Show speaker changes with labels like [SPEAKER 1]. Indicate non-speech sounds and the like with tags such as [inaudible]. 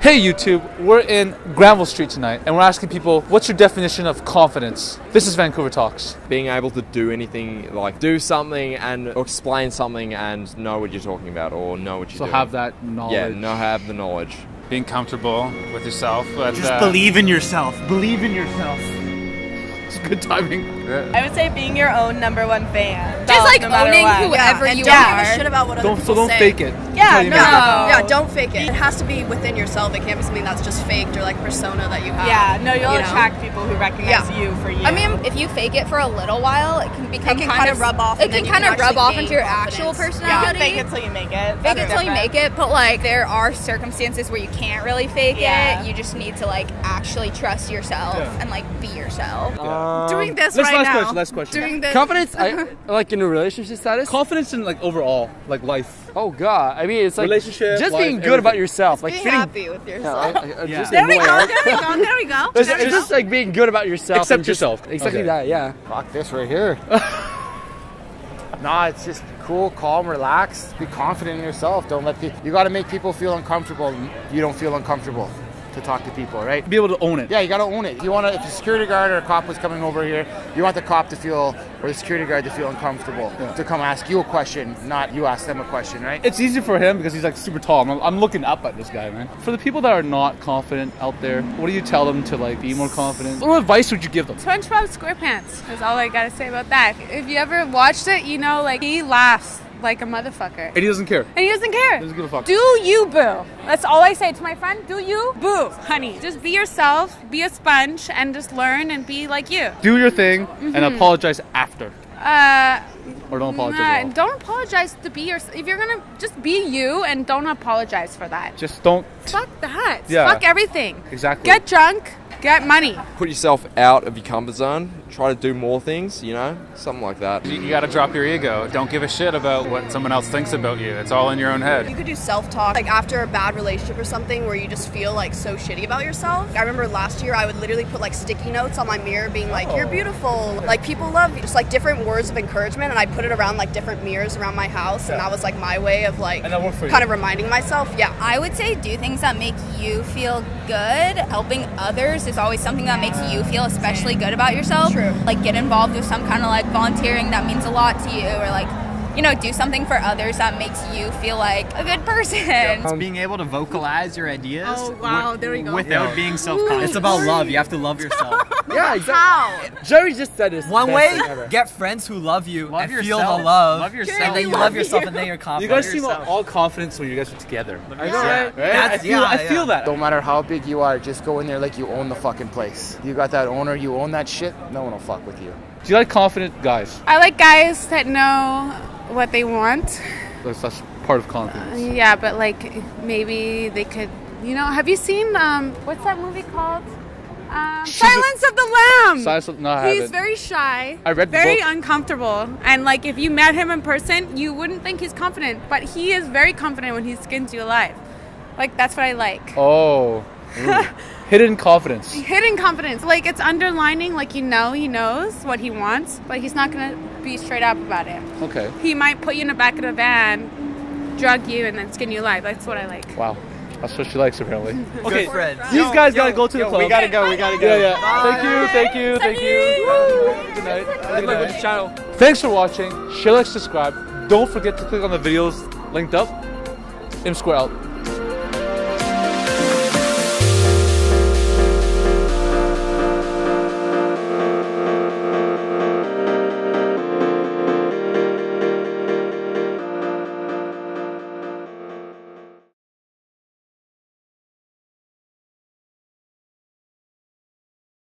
[SPEAKER 1] Hey YouTube, we're in Granville Street tonight and we're asking people, what's your definition of confidence? This is Vancouver Talks.
[SPEAKER 2] being able to do anything like do something and explain something and know what you're talking about or know what you're
[SPEAKER 1] So
[SPEAKER 2] doing.
[SPEAKER 1] So have that knowledge.
[SPEAKER 2] yeah, know have the knowledge.
[SPEAKER 3] being comfortable with yourself. But,
[SPEAKER 4] Just
[SPEAKER 3] uh,
[SPEAKER 4] believe in yourself. Believe in yourself.
[SPEAKER 1] It's good timing.
[SPEAKER 5] I would say being your own number one fan.
[SPEAKER 6] Just like
[SPEAKER 5] no
[SPEAKER 6] owning
[SPEAKER 5] what.
[SPEAKER 6] whoever
[SPEAKER 7] and
[SPEAKER 6] you
[SPEAKER 7] don't
[SPEAKER 6] are.
[SPEAKER 7] give a shit about what other
[SPEAKER 1] Don't, so
[SPEAKER 7] people
[SPEAKER 1] don't
[SPEAKER 7] say.
[SPEAKER 1] fake it.
[SPEAKER 5] Yeah, no.
[SPEAKER 7] Yeah, don't fake it. It has to be within yourself. It can't be something that's just faked or like persona that you have.
[SPEAKER 5] Yeah, no, you'll
[SPEAKER 7] you know?
[SPEAKER 5] attract people who recognize
[SPEAKER 7] Yeah.
[SPEAKER 5] you for you.
[SPEAKER 6] I mean, if you fake it for a little while, it can become
[SPEAKER 7] It can
[SPEAKER 6] kind,
[SPEAKER 7] kind of rub off
[SPEAKER 6] It can kind of rub off into your
[SPEAKER 7] confidence.
[SPEAKER 6] actual personality.
[SPEAKER 5] yeah,
[SPEAKER 6] personality.
[SPEAKER 5] fake it till you make it.
[SPEAKER 6] Fake it till you make it, but like there are circumstances where you can't really fake it. You just need to like actually trust yourself and like be yourself.
[SPEAKER 7] Um, Doing this right
[SPEAKER 1] last
[SPEAKER 7] now.
[SPEAKER 1] question, last question.
[SPEAKER 7] Doing this.
[SPEAKER 2] Confidence, I, [laughs] like in a relationship status.
[SPEAKER 1] Confidence in like overall, like life.
[SPEAKER 2] Oh god, I mean it's like
[SPEAKER 1] Relationship,
[SPEAKER 2] just
[SPEAKER 1] life,
[SPEAKER 2] being good about
[SPEAKER 1] everything.
[SPEAKER 2] yourself, like
[SPEAKER 7] being
[SPEAKER 2] feeling.
[SPEAKER 7] happy with yourself.
[SPEAKER 2] Yeah, I- I- just
[SPEAKER 4] There
[SPEAKER 7] There we go. There we go. There we go.
[SPEAKER 2] It's,
[SPEAKER 7] There we
[SPEAKER 2] it's
[SPEAKER 7] go.
[SPEAKER 2] just like being good about yourself.
[SPEAKER 1] Accept
[SPEAKER 2] and just-
[SPEAKER 1] yourself.
[SPEAKER 2] Exactly
[SPEAKER 1] Okay.
[SPEAKER 2] that. Yeah.
[SPEAKER 8] Fuck this right here. [laughs] nah, it's just cool, calm, relaxed. Be confident in yourself. Don't let people. You got to make people feel uncomfortable. You don't feel uncomfortable to talk to people, right?
[SPEAKER 1] Be able to own it.
[SPEAKER 8] Yeah, you got to own it. You want to. If a security guard or a cop was coming over here, you want the cop to feel or the security guard to feel uncomfortable to come ask you a question, not you ask them a question, right?
[SPEAKER 1] It's easy for him because he's like super tall. I'm, I'm looking up at this guy, man. For the people that are not confident out there, what do you tell them to like be more confident? What advice would you give them?
[SPEAKER 9] SpongeBob SquarePants is all I gotta say about that. If you ever watched it, you know, like he laughs like a motherfucker.
[SPEAKER 1] And he doesn't care.
[SPEAKER 9] And he doesn't care.
[SPEAKER 1] He Doesn't give a fuck.
[SPEAKER 9] Do you, boo. That's all I say to my friend. Do you, boo, honey. Just be yourself, be a sponge, and just learn and be like you.
[SPEAKER 1] Do your thing and apologize after,
[SPEAKER 9] Uh,
[SPEAKER 1] or don't apologize
[SPEAKER 9] nah,
[SPEAKER 1] at all.
[SPEAKER 9] don't apologize to be yourself. If you're gonna just be you and don't apologize for that.
[SPEAKER 1] Just don't.
[SPEAKER 9] Fuck that.
[SPEAKER 1] Yeah.
[SPEAKER 9] Fuck everything.
[SPEAKER 1] Exactly.
[SPEAKER 9] Get drunk, get money.
[SPEAKER 2] Put yourself out of your comfort zone. Try to do more things. You know, something like that.
[SPEAKER 3] You, you gotta drop your ego. Don't give a shit about what someone else thinks about you. It's all in your own head.
[SPEAKER 7] You could do self talk like after a bad relationship or something where you just feel like so shitty about yourself. I remember last year I would literally put like sticky notes on my mirror being like, You're oh. beautiful. Like people love you. Just like different words of encouragement and I put it around like different mirrors around my house and that was like my way of like
[SPEAKER 1] And that worked for you?
[SPEAKER 7] kind of reminding myself. Yeah.
[SPEAKER 6] I would say do things that make you feel good. Helping others is always something that makes you feel especially good about yourself.
[SPEAKER 7] True.
[SPEAKER 6] Like get involved with some kind of like volunteering that means a lot to you or like you know, do something for others that makes you feel like a good person.
[SPEAKER 4] It's being able to vocalize your ideas.
[SPEAKER 7] Oh, wow, there we go.
[SPEAKER 4] Without being self-conscious. It's about love. You have to love yourself. [laughs] [laughs]
[SPEAKER 2] Yeah, exactly. Jerry just said this.
[SPEAKER 4] One way,
[SPEAKER 2] ever.
[SPEAKER 4] get friends who love you
[SPEAKER 3] Love
[SPEAKER 4] and feel
[SPEAKER 3] yourself.
[SPEAKER 4] the love.
[SPEAKER 3] Love yourself.
[SPEAKER 4] And then you love yourself and then you're confident.
[SPEAKER 1] You guys seem all confident when you guys are together.
[SPEAKER 8] I know, right?
[SPEAKER 1] Right? I feel,
[SPEAKER 4] yeah,
[SPEAKER 1] I feel
[SPEAKER 4] yeah.
[SPEAKER 1] that.
[SPEAKER 8] No matter how big you are, just go in there like you own the fucking place. You got that owner, you own that shit. No one will fuck with you.
[SPEAKER 1] Do you like confident guys?
[SPEAKER 9] I like guys that know what they want.
[SPEAKER 1] That's, that's part of confidence.
[SPEAKER 9] Yeah, but like maybe they could, you know. Have you seen um, what's that movie called? Um, Silence of the Lambs.
[SPEAKER 1] Silence of- no,
[SPEAKER 9] He's very shy.
[SPEAKER 1] I read
[SPEAKER 9] very uncomfortable, and like if you met him in person, you wouldn't think he's confident, but he is very confident when he skins you alive. Like that's what I like.
[SPEAKER 1] Oh. [laughs] Hidden confidence.
[SPEAKER 9] Hidden confidence, like it's underlining, like you know he knows what he wants, but he's not gonna be straight up about it.
[SPEAKER 1] Okay.
[SPEAKER 9] He might put you in the back of the van, drug you, and then skin you alive. That's what I like.
[SPEAKER 1] Wow. That's what she likes apparently. [laughs]
[SPEAKER 4] Okay, friends.
[SPEAKER 1] These guys gotta go to the club.
[SPEAKER 4] We gotta go. We gotta go.
[SPEAKER 1] Yeah, yeah. Thank you, thank you, thank you. Woo. Good night. Good night.
[SPEAKER 2] channel.
[SPEAKER 1] Thanks for watching. Share, like, subscribe. Don't forget to click on the videos linked up. Imp Squared out.